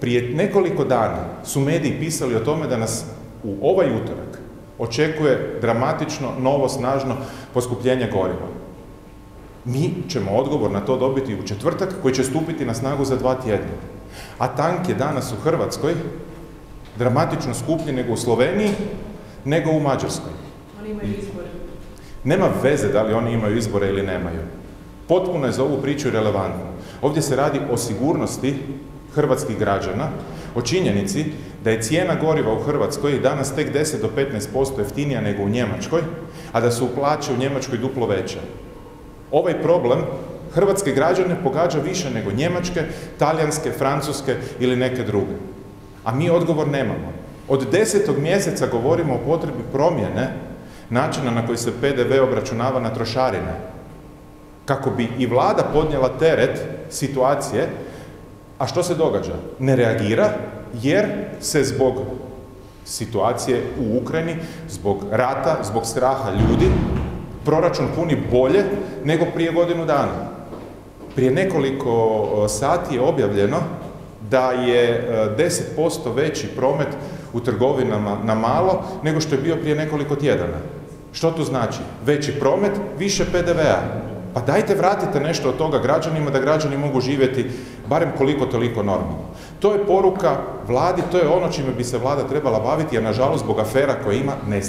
Prije nekoliko dana su mediji pisali o tome da nas u ovaj utorak očekuje dramatično, novo, snažno poskupljenje goriva. Mi ćemo odgovor na to dobiti u četvrtak koji će stupiti na snagu za dva tjedna. A tank je danas u Hrvatskoj dramatično skuplji nego u Sloveniji, nego u Mađarskoj. Oni imaju izbor. Nema veze da li oni imaju izbore ili nemaju. Potpuno je za ovu priču relevantno. Ovdje se radi o sigurnosti hrvatskih građana, o činjenici da je cijena goriva u Hrvatskoj danas tek 10 do 15% jeftinija nego u Njemačkoj, a da su plaće u Njemačkoj duplo veće. Ovaj problem hrvatske građane pogađa više nego njemačke, talijanske, francuske ili neke druge. A mi odgovor nemamo. Od desetog mjeseca govorimo o potrebi promjene načina na koji se PDV obračunava na trošarine. Kako bi i vlada podnijela teret situacije, a što se događa? Ne reagira jer se zbog situacije u Ukrajini, zbog rata, zbog straha ljudi, proračun puni bolje nego prije godinu dana. Prije nekoliko sati je objavljeno da je 10% veći promet u trgovinama na malo nego što je bio prije nekoliko tjedana. Što to znači? Veći promet, više PDV-a. Pa dajte vratite nešto od toga građanima da građani mogu živjeti barem koliko toliko normalno. To je poruka vladi, to je ono čime bi se vlada trebala baviti, a nažalost zbog afera koje ima ne.